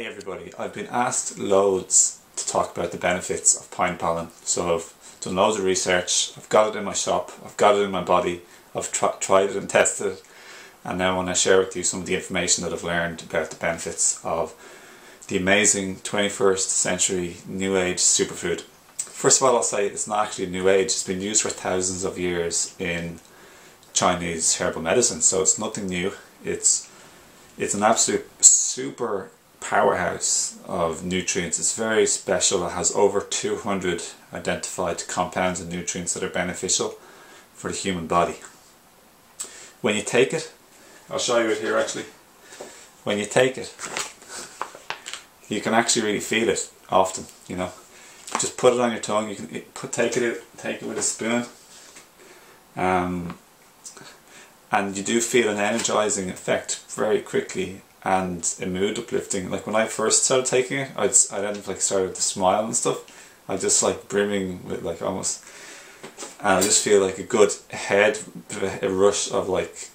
Hey everybody, I've been asked loads to talk about the benefits of pine pollen. So I've done loads of research, I've got it in my shop, I've got it in my body, I've tr tried it and tested it, and now I want to share with you some of the information that I've learned about the benefits of the amazing 21st century new age superfood. First of all, I'll say it's not actually new age, it's been used for thousands of years in Chinese herbal medicine, so it's nothing new. It's it's an absolute super powerhouse of nutrients. It's very special. It has over 200 identified compounds and nutrients that are beneficial for the human body. When you take it, I'll show you it here actually. When you take it, you can actually really feel it often, you know. Just put it on your tongue, you can put, take it take it with a spoon. Um, and you do feel an energizing effect very quickly and a mood uplifting. Like when I first started taking it, I'd I then like started to smile and stuff. I just like brimming with like almost, and I just feel like a good head, a rush of like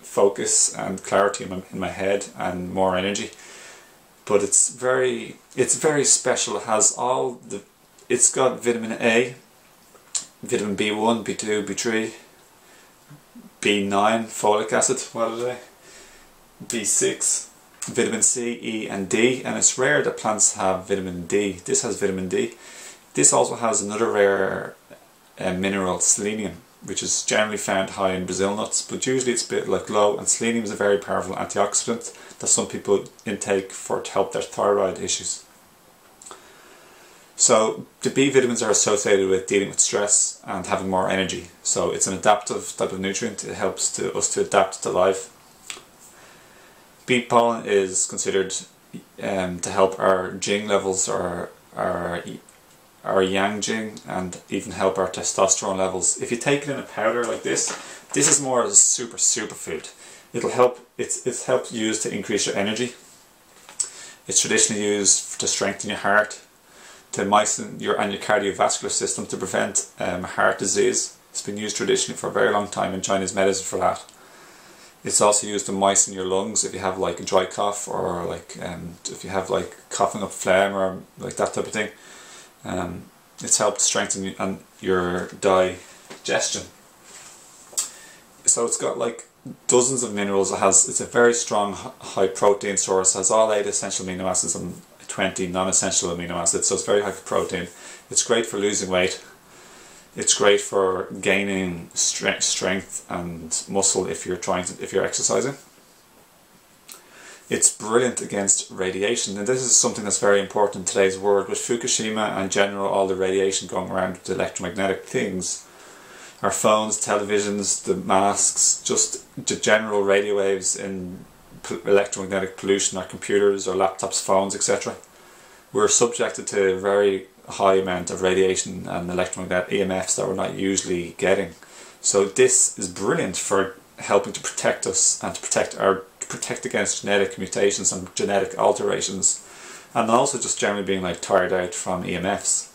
focus and clarity in my, in my head and more energy. But it's very, it's very special. It has all the, it's got vitamin A, vitamin B1, B2, B3, B9, folic acid, what are they? B6, vitamin C, E and D and it's rare that plants have vitamin D. This has vitamin D. This also has another rare uh, mineral, selenium, which is generally found high in Brazil nuts but usually it's a bit like low and selenium is a very powerful antioxidant that some people intake for to help their thyroid issues. So the B vitamins are associated with dealing with stress and having more energy. So it's an adaptive type of nutrient. It helps to, us to adapt to life. Bee pollen is considered um, to help our Jing levels or our, our Yang Jing and even help our testosterone levels. If you take it in a powder like this, this is more of a super super food. It'll help, it's, it's helped used to increase your energy. It's traditionally used to strengthen your heart, to moisten your and your cardiovascular system to prevent um, heart disease. It's been used traditionally for a very long time in Chinese medicine for that. It's also used to moisten your lungs if you have like a dry cough or like um, if you have like coughing up phlegm or like that type of thing. Um, it's helped strengthen and your digestion. So it's got like dozens of minerals. It has it's a very strong high protein source. It has all eight essential amino acids and 20 non-essential amino acids. So it's very high protein. It's great for losing weight. It's great for gaining strength, strength and muscle if you're trying to if you're exercising. It's brilliant against radiation, and this is something that's very important in today's world with Fukushima and general all the radiation going around with electromagnetic things our phones, televisions, the masks, just the general radio waves in electromagnetic pollution, our computers, our laptops, phones, etc. We're subjected to very high amount of radiation and electromagnetic EMFs that we're not usually getting. So this is brilliant for helping to protect us and to protect our protect against genetic mutations and genetic alterations and also just generally being like tired out from EMFs.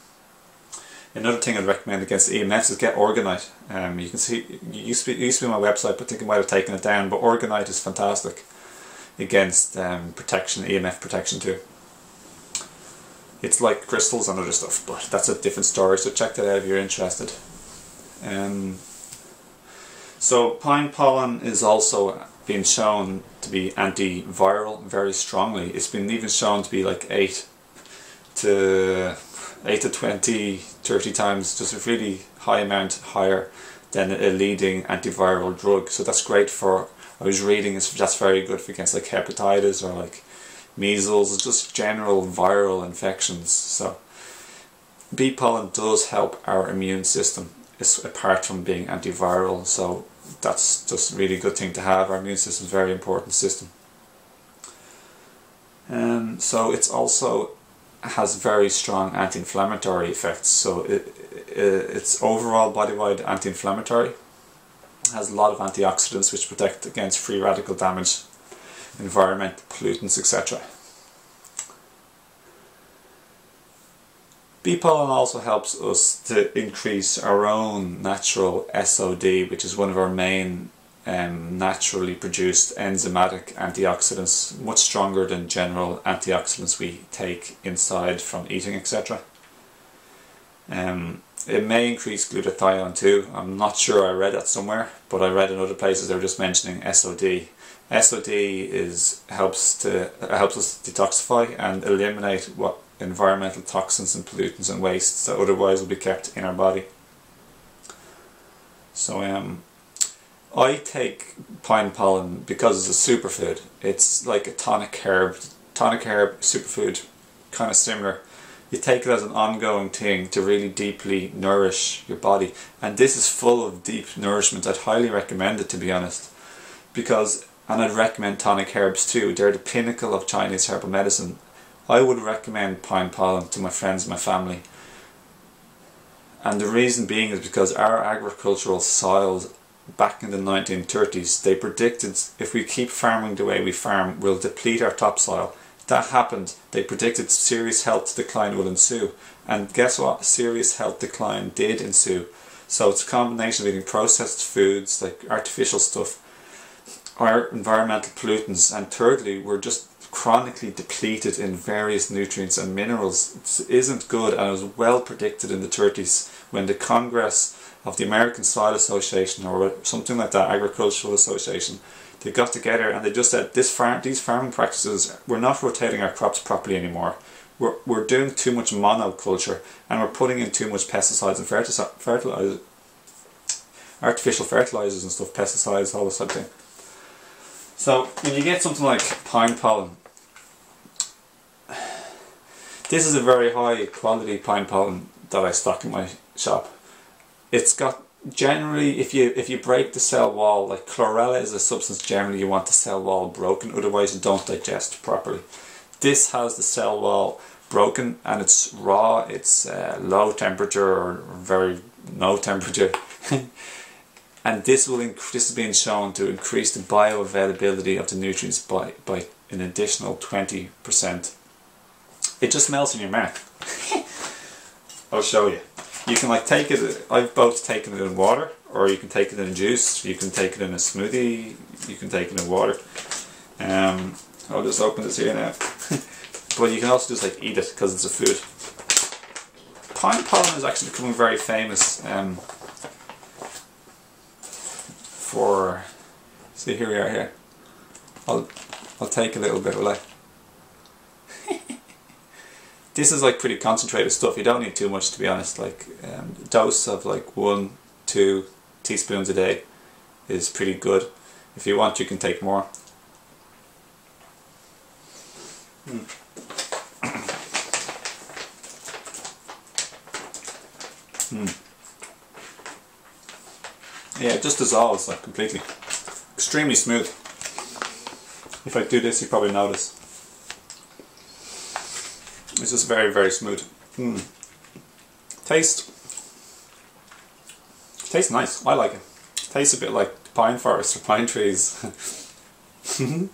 Another thing I'd recommend against EMFs is get Orgonite. Um, you can see, it used, to be, used to be on my website, but I think I might have taken it down, but Orgonite is fantastic against um, protection, EMF protection too. It's like crystals and other stuff, but that's a different story, so check that out if you're interested. Um, so pine pollen is also being shown to be antiviral very strongly. It's been even shown to be like 8 to 8 to 20, 30 times, just a really high amount higher than a leading antiviral drug. So that's great for, I was reading, that's very good for against like hepatitis or like measles, just general viral infections. So bee pollen does help our immune system it's apart from being antiviral. So that's just really good thing to have. Our immune system is very important system. Um, so it's also has very strong anti-inflammatory effects. So it, it, it's overall body-wide anti-inflammatory. Has a lot of antioxidants which protect against free radical damage, environmental pollutants, etc. Bee pollen also helps us to increase our own natural SOD, which is one of our main um, naturally produced enzymatic antioxidants, much stronger than general antioxidants we take inside from eating, etc. Um, it may increase glutathione too. I'm not sure. I read that somewhere, but I read in other places they were just mentioning SOD. SOD is helps to helps us detoxify and eliminate what environmental toxins and pollutants and wastes that otherwise will be kept in our body. So um, I take pine pollen because it's a superfood. It's like a tonic herb, tonic herb superfood, kind of similar you take it as an ongoing thing to really deeply nourish your body. And this is full of deep nourishment. I'd highly recommend it to be honest. Because, and I'd recommend tonic herbs too. They're the pinnacle of Chinese herbal medicine. I would recommend pine pollen to my friends and my family. And the reason being is because our agricultural soils back in the 1930s, they predicted if we keep farming the way we farm, we'll deplete our topsoil that happened, they predicted serious health decline will ensue. And guess what? Serious health decline did ensue. So it's a combination of eating processed foods, like artificial stuff, or environmental pollutants, and thirdly, we're just chronically depleted in various nutrients and minerals. It isn't good, and it was well predicted in the 30s when the Congress of the American Soil Association, or something like that, Agricultural Association, they got together and they just said this farm these farming practices we're not rotating our crops properly anymore we're, we're doing too much monoculture and we're putting in too much pesticides and fertilizers artificial fertilizers and stuff pesticides all this sort of thing so when you get something like pine pollen this is a very high quality pine pollen that I stock in my shop. It's got generally if you if you break the cell wall like chlorella is a substance generally you want the cell wall broken otherwise you don't digest properly. This has the cell wall broken and it's raw it's uh, low temperature or very low temperature and this will this is being shown to increase the bioavailability of the nutrients by by an additional 20% it just melts in your mouth I'll show you you can like take it, I've both taken it in water or you can take it in juice, you can take it in a smoothie, you can take it in water. Um, I'll just open this here now. but you can also just like eat it because it's a food. Pine pollen is actually becoming very famous um, for, see here we are here. I'll, I'll take a little bit, will I? this is like pretty concentrated stuff. You don't need too much to be honest. Like um, dose of like one, two teaspoons a day is pretty good. If you want, you can take more. Mm. mm. Yeah, it just dissolves like completely. Extremely smooth. If I do this, you probably notice. It's just very, very smooth. Mm. Taste. Tastes nice. I like it. Tastes a bit like pine forest or pine trees.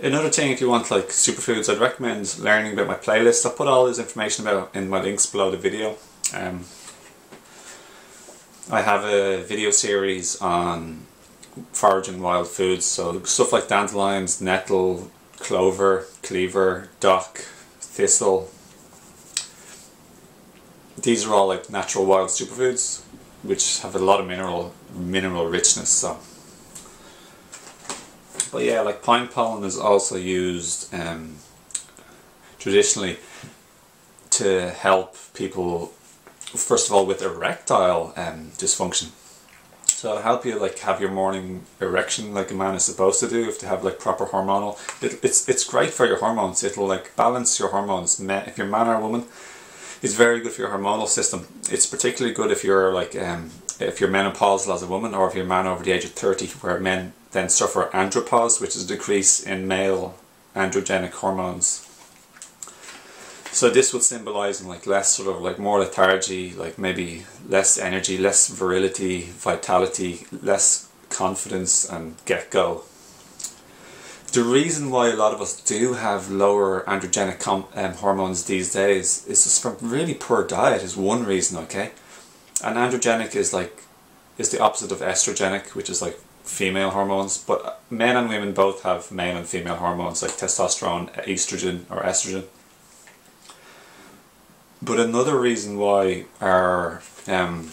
Another thing, if you want like superfoods, I'd recommend learning about my playlist. I'll put all this information about in my links below the video. Um, I have a video series on foraging wild foods, so stuff like dandelions, nettle, clover, cleaver, dock, thistle. These are all like natural wild superfoods which have a lot of mineral mineral richness so but yeah like pine pollen is also used um, traditionally to help people first of all with erectile um, dysfunction so it'll help you like have your morning erection like a man is supposed to do if they have like proper hormonal. It, it's it's great for your hormones. It'll like balance your hormones. If you're a man or a woman, it's very good for your hormonal system. It's particularly good if you're like um, if you're menopausal as a woman or if you're a man over the age of 30 where men then suffer andropause which is a decrease in male androgenic hormones so this would symbolize like less sort of like more lethargy, like maybe less energy, less virility, vitality, less confidence and get go. The reason why a lot of us do have lower androgenic um, hormones these days is just from really poor diet is one reason, okay? And androgenic is like is the opposite of estrogenic, which is like female hormones. But men and women both have male and female hormones like testosterone, estrogen, or estrogen. But another reason why our um,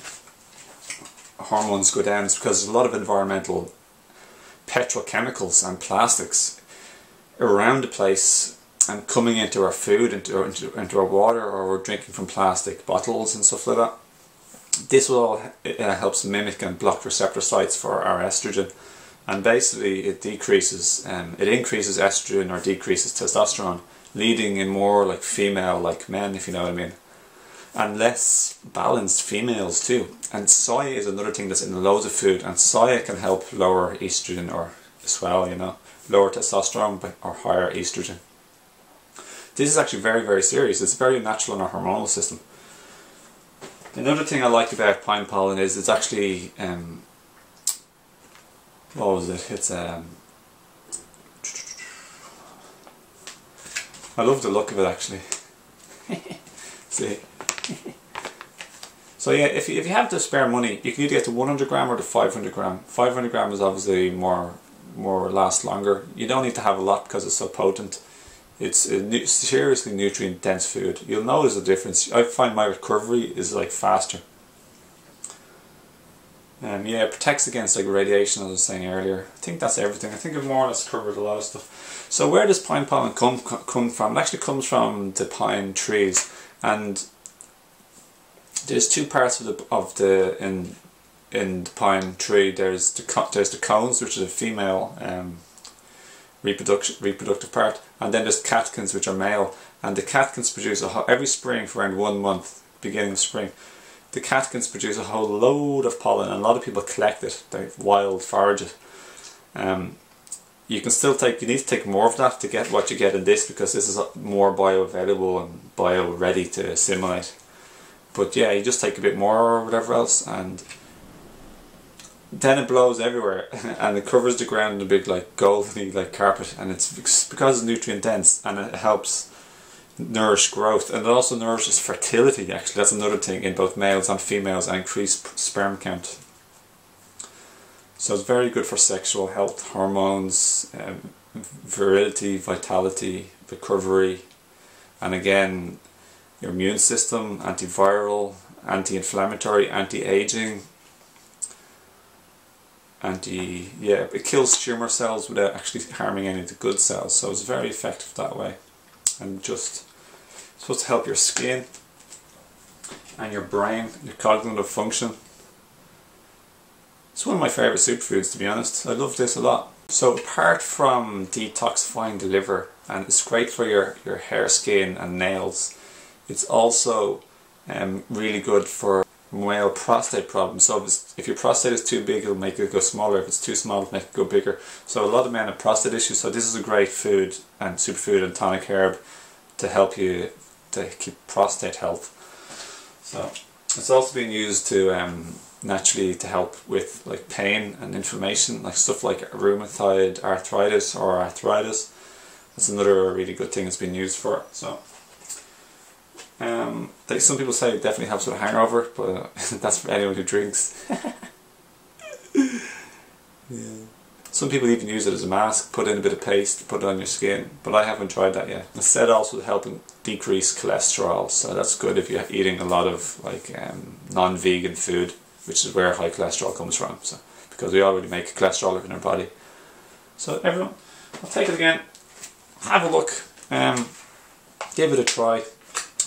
hormones go down is because there's a lot of environmental petrochemicals and plastics around the place and coming into our food, into, into, into our water, or we're drinking from plastic bottles and stuff like that. This will uh, helps mimic and block receptor sites for our estrogen, and basically it decreases, um, it increases estrogen or decreases testosterone, leading in more like female like men, if you know what I mean, and less balanced females too. And soy is another thing that's in loads of food, and soy can help lower estrogen or as well, you know, lower testosterone but or higher estrogen. This is actually very, very serious. It's very natural in our hormonal system. Another thing I like about pine pollen is it's actually, um, what was it? It's, um, I love the look of it actually. See? so yeah, if you, if you have the spare money, you can either get the 100 gram or the 500 gram. 500 gram is obviously more, more last longer. You don't need to have a lot because it's so potent. It's a seriously nutrient dense food. You'll notice a difference. I find my recovery is like faster. Um, yeah, it protects against like radiation as I was saying earlier. I think that's everything. I think I've more or less covered a lot of stuff. So where does pine pollen come come from? It actually comes from the pine trees, and there's two parts of the of the in in the pine tree. There's the there's the cones, which is a female um, reproduction reproductive part, and then there's catkins which are male, and the catkins produce a every spring for around one month, beginning of spring. The catkins produce a whole load of pollen, and a lot of people collect it. They wild forage it. Um, you can still take. You need to take more of that to get what you get in this because this is more bioavailable and bio ready to assimilate. But yeah, you just take a bit more or whatever else, and then it blows everywhere and it covers the ground in a big like goldy like carpet and it's because it's nutrient dense and it helps nourish growth and it also nourishes fertility actually. That's another thing in both males and females and increase sperm count. So it's very good for sexual health hormones um, virility vitality recovery and again your immune system antiviral anti-inflammatory anti-aging anti yeah it kills tumor cells without actually harming any of the good cells so it's very effective that way and just supposed to help your skin and your brain your cognitive function. It's one of my favorite superfoods to be honest. I love this a lot. So apart from detoxifying the liver and it's great for your your hair skin and nails it's also um, really good for male prostate problem. So if, if, your prostate is too big, it'll make it go smaller. If it's too small, it'll make it go bigger. So a lot of men have prostate issues. So this is a great food and superfood and tonic herb to help you to keep prostate health. So it's also been used to um, naturally to help with like pain and inflammation, like stuff like rheumatoid arthritis or arthritis. That's another really good thing it's been used for. So. Um, they, some people say it definitely helps with a hangover, but uh, that's for anyone who drinks. yeah. Some people even use it as a mask, put in a bit of paste, put it on your skin, but I haven't tried that yet. It's said also to help decrease cholesterol, so that's good if you're eating a lot of like um, non-vegan food, which is where high cholesterol comes from. So because we already make cholesterol in our body. So everyone, I'll take it again. Have a look. Um, give it a try.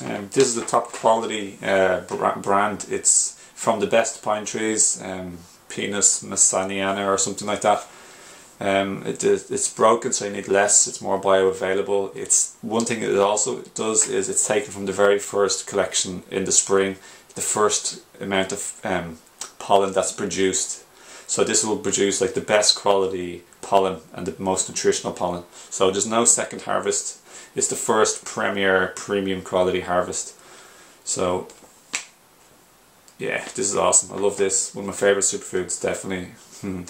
Um, this is the top quality uh, brand. It's from the best pine trees, um, Pinus massoniana or something like that. Um, it, it's broken, so you need less. It's more bioavailable. It's one thing it also does is it's taken from the very first collection in the spring, the first amount of um, pollen that's produced. So this will produce like the best quality pollen and the most nutritional pollen. So there's no second harvest it's the first premier premium quality harvest. So yeah, this is awesome. I love this. One of my favorite superfoods, definitely. Hmm.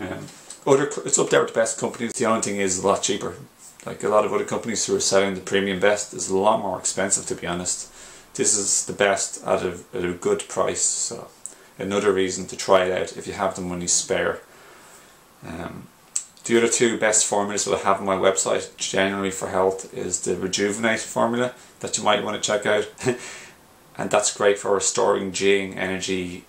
um, other, it's up there with the best companies. The only thing is a lot cheaper. Like a lot of other companies who are selling the premium best is a lot more expensive to be honest. This is the best at a, at a good price. So another reason to try it out if you have the money spare. Um, the other two best formulas that I have on my website generally for health is the Rejuvenate formula that you might want to check out. and that's great for restoring Jing energy,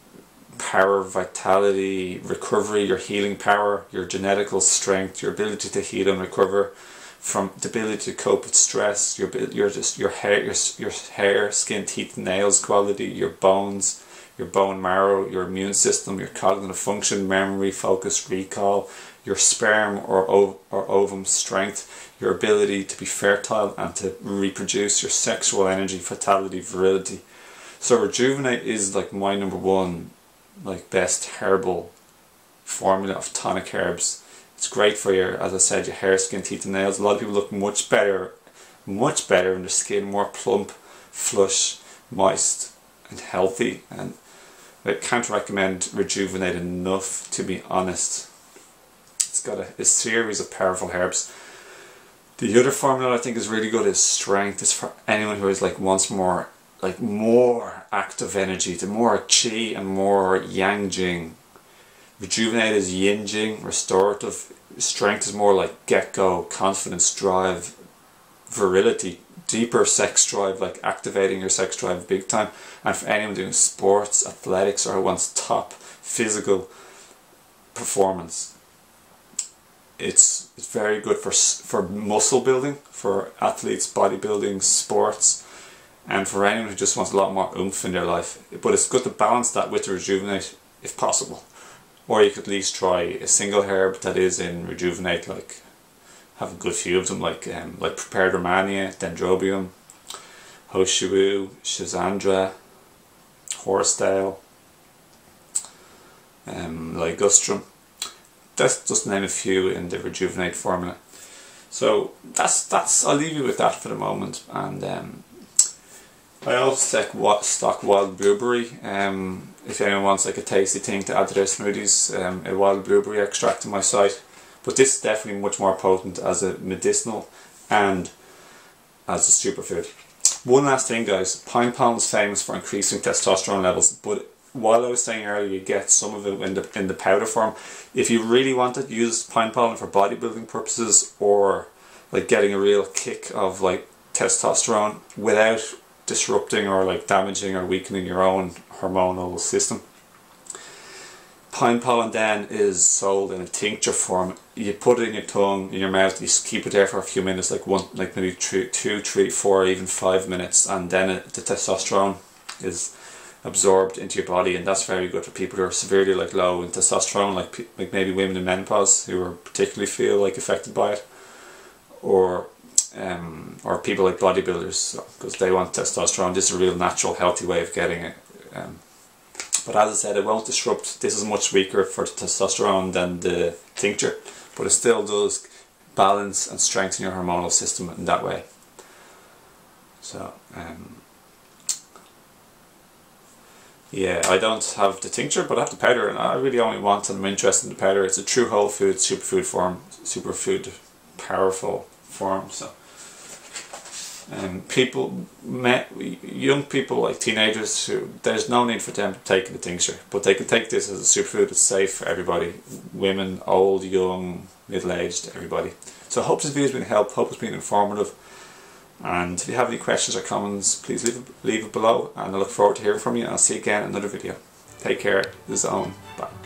power, vitality, recovery, your healing power, your genetical strength, your ability to heal and recover from the ability to cope with stress, your your just your hair, your, your hair, skin, teeth, nails quality, your bones, your bone marrow, your immune system, your cognitive function, memory, focus, recall, your sperm or, ov- or ovum strength, your ability to be fertile and to reproduce, your sexual energy, vitality, virility. So rejuvenate is like my number one, like best herbal formula of tonic herbs. It's great for your, as I said, your hair, skin, teeth, and nails. A lot of people look much better, much better in their skin, more plump, flush, moist, and healthy. And I can't recommend Rejuvenate enough, to be honest. Got a, a series of powerful herbs. The other formula I think is really good is strength. It's for anyone who is like wants more like more active energy, the more chi and more yang jing. Rejuvenate is yin jing, restorative. Strength is more like get go, confidence, drive, virility, deeper sex drive, like activating your sex drive big time. And for anyone doing sports, athletics, or who wants top physical performance, it's it's very good for for muscle building, for athletes, bodybuilding, sports, and for anyone who just wants a lot more oomph in their life. But it's good to balance that with the rejuvenate if possible, or you could at least try a single herb that is in rejuvenate, like have a good few of them, like um, like prepared Rehmannia, Dendrobium, Ho Shou, Schisandra, Horsetail, um, Ligustrum that's just name a few in the rejuvenate formula. So that's that's I'll leave you with that for the moment. And um, I also what stock wild blueberry. Um, if anyone wants like a tasty thing to add to their smoothies, um, a wild blueberry extract on my site. But this is definitely much more potent as a medicinal and as a superfood. One last thing, guys. Pine pollen is famous for increasing testosterone levels, but while I was saying earlier, you get some of it in the in the powder form. If you really want it, use pine pollen for bodybuilding purposes or like getting a real kick of like testosterone without disrupting or like damaging or weakening your own hormonal system. Pine pollen then is sold in a tincture form. You put it in your tongue, in your mouth, you keep it there for a few minutes, like one, like maybe three, two, three, four, even five minutes, and then it, the testosterone is absorbed into your body, and that's very good for people who are severely like low in testosterone, like like maybe women in menopause who are particularly feel like affected by it, or um, or people like bodybuilders because they want testosterone. This is a real natural, healthy way of getting it. Um, but as I said, it won't disrupt. This is much weaker for testosterone than the tincture, but it still does balance and strengthen your hormonal system in that way. So. Um, yeah, I don't have the tincture, but I have the powder, and I really only want and I'm interested in the powder. It's a true whole food superfood form, superfood powerful form. So, and um, people, young people like teenagers, who there's no need for them to take the tincture, but they can take this as a superfood. It's safe for everybody, women, old, young, middle aged, everybody. So I hope this video has been helpful. Hope it's been informative. And if you have any questions or comments, please leave leave it below and I look forward to hearing from you. And I'll see you again in another video. Take care. This is. Bye.